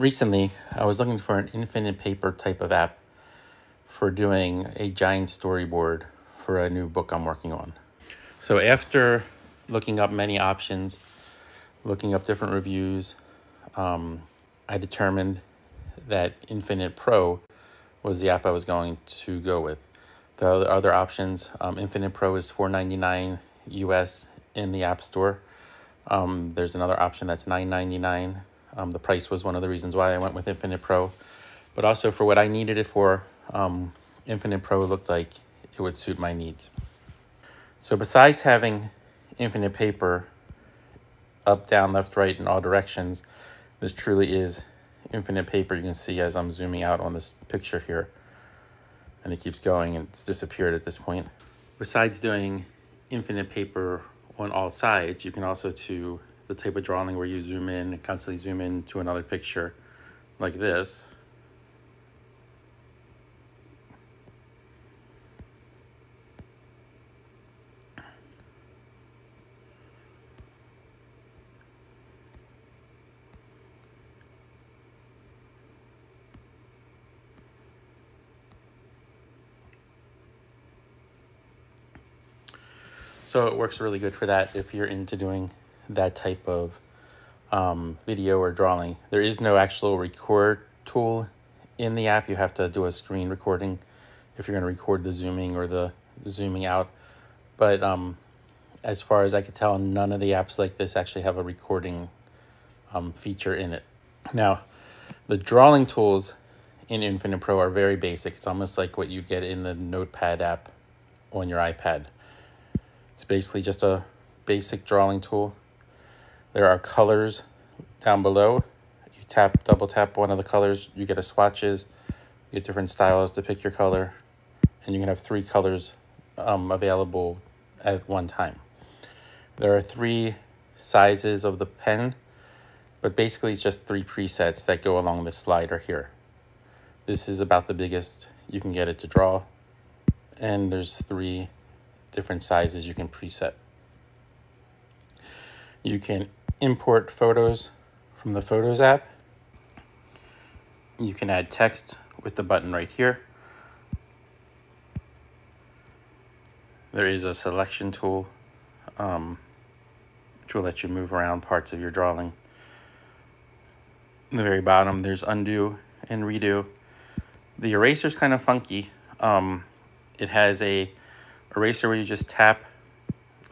Recently, I was looking for an infinite paper type of app for doing a giant storyboard for a new book I'm working on. So after looking up many options, looking up different reviews, um, I determined that Infinite Pro was the app I was going to go with. The other options, um, Infinite Pro is $4.99 US in the App Store. Um, there's another option that's $9.99 um, the price was one of the reasons why I went with Infinite Pro. But also for what I needed it for, um, Infinite Pro looked like it would suit my needs. So besides having infinite paper up, down, left, right, in all directions, this truly is infinite paper. You can see as I'm zooming out on this picture here. And it keeps going and it's disappeared at this point. Besides doing infinite paper on all sides, you can also do the type of drawing where you zoom in, and constantly zoom in to another picture like this. So it works really good for that if you're into doing that type of um, video or drawing. There is no actual record tool in the app. You have to do a screen recording if you're going to record the zooming or the zooming out. But um, as far as I could tell, none of the apps like this actually have a recording um, feature in it. Now, the drawing tools in Infinite Pro are very basic. It's almost like what you get in the Notepad app on your iPad. It's basically just a basic drawing tool there are colors down below. You tap, double tap one of the colors, you get a swatches, you get different styles to pick your color, and you can have three colors um, available at one time. There are three sizes of the pen, but basically it's just three presets that go along the slider here. This is about the biggest you can get it to draw, and there's three different sizes you can preset. You can import photos from the Photos app. You can add text with the button right here. There is a selection tool um, which will let you move around parts of your drawing. In the very bottom, there's undo and redo. The eraser is kind of funky. Um, it has a eraser where you just tap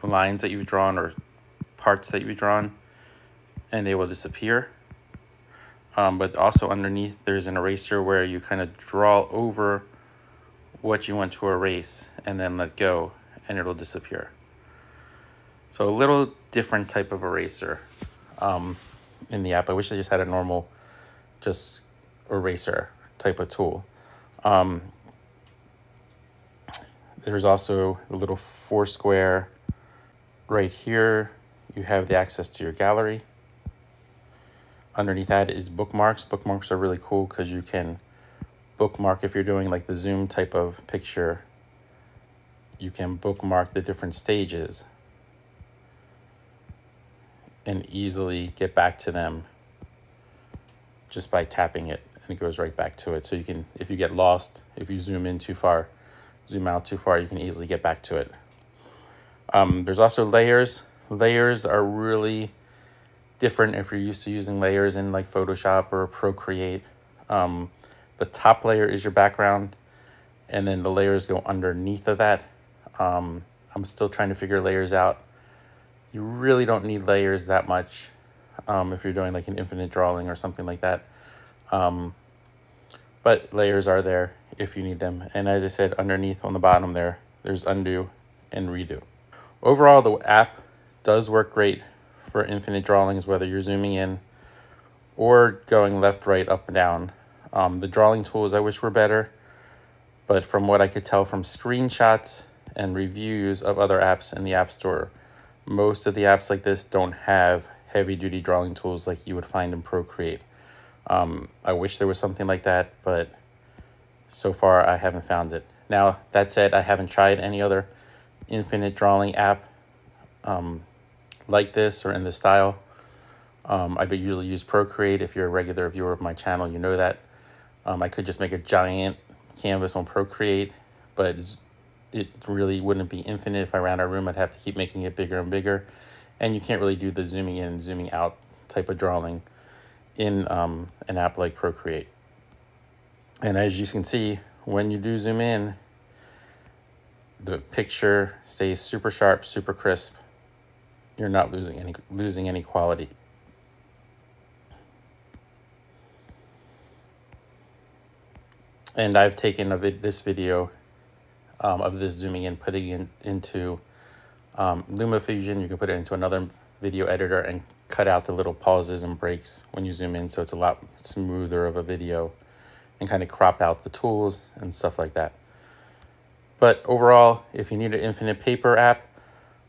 lines that you've drawn or parts that you've drawn and they will disappear. Um, but also underneath there's an eraser where you kind of draw over what you want to erase and then let go and it'll disappear. So a little different type of eraser um, in the app. I wish I just had a normal just eraser type of tool. Um, there's also a little four square right here. You have the access to your gallery underneath that is bookmarks. Bookmarks are really cool because you can bookmark if you're doing like the zoom type of picture. You can bookmark the different stages and easily get back to them just by tapping it and it goes right back to it. So you can, if you get lost, if you zoom in too far, zoom out too far, you can easily get back to it. Um, there's also layers. Layers are really different if you're used to using layers in like Photoshop or Procreate. Um, the top layer is your background and then the layers go underneath of that. Um, I'm still trying to figure layers out. You really don't need layers that much um, if you're doing like an infinite drawing or something like that. Um, but layers are there if you need them. And as I said, underneath on the bottom there, there's undo and redo. Overall, the app does work great for infinite drawings, whether you're zooming in or going left, right, up, and down. Um, the drawing tools I wish were better, but from what I could tell from screenshots and reviews of other apps in the App Store, most of the apps like this don't have heavy duty drawing tools like you would find in Procreate. Um, I wish there was something like that, but so far I haven't found it. Now, that said, I haven't tried any other infinite drawing app. Um, like this or in this style. Um, I usually use Procreate. If you're a regular viewer of my channel, you know that. Um, I could just make a giant canvas on Procreate, but it really wouldn't be infinite. If I ran of room, I'd have to keep making it bigger and bigger. And you can't really do the zooming in and zooming out type of drawing in um, an app like Procreate. And as you can see, when you do zoom in, the picture stays super sharp, super crisp. You're not losing any losing any quality. And I've taken a vid this video um, of this zooming in, putting it in, into um, LumaFusion. You can put it into another video editor and cut out the little pauses and breaks when you zoom in so it's a lot smoother of a video and kind of crop out the tools and stuff like that. But overall, if you need an Infinite Paper app,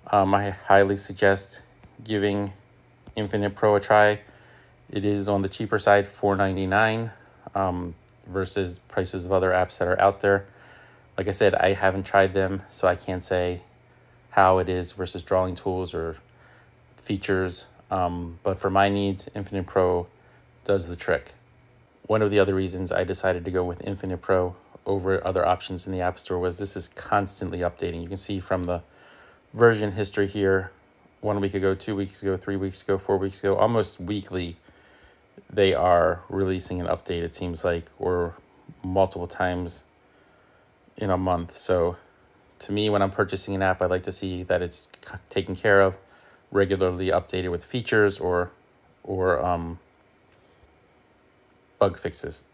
um, I highly suggest giving Infinite Pro a try. It is on the cheaper side, $4.99 um, versus prices of other apps that are out there. Like I said, I haven't tried them, so I can't say how it is versus drawing tools or features. Um, but for my needs, Infinite Pro does the trick. One of the other reasons I decided to go with Infinite Pro over other options in the App Store was this is constantly updating. You can see from the version history here, one week ago, two weeks ago, three weeks ago, four weeks ago, almost weekly, they are releasing an update, it seems like, or multiple times in a month. So to me, when I'm purchasing an app, I like to see that it's taken care of, regularly updated with features or or um, bug fixes.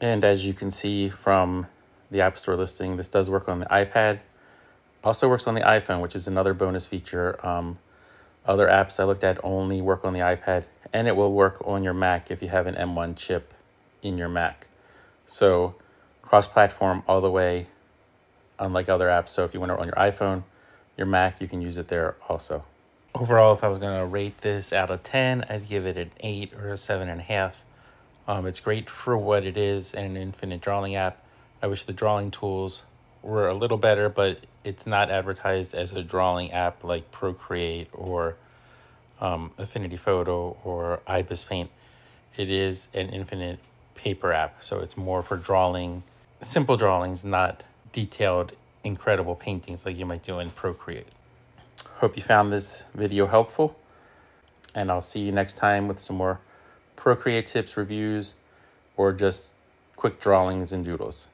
And as you can see from the App Store listing, this does work on the iPad. Also works on the iPhone, which is another bonus feature. Um, other apps I looked at only work on the iPad, and it will work on your Mac if you have an M1 chip in your Mac. So cross-platform all the way, unlike other apps. So if you want it on your iPhone, your Mac, you can use it there also. Overall, if I was going to rate this out of 10, I'd give it an 8 or a 7.5. Um, it's great for what it is and an infinite drawing app. I wish the drawing tools were a little better, but it's not advertised as a drawing app like Procreate or um, Affinity Photo or IBIS Paint. It is an infinite paper app, so it's more for drawing simple drawings, not detailed, incredible paintings like you might do in Procreate. Hope you found this video helpful, and I'll see you next time with some more Procreate tips, reviews, or just quick drawings and doodles.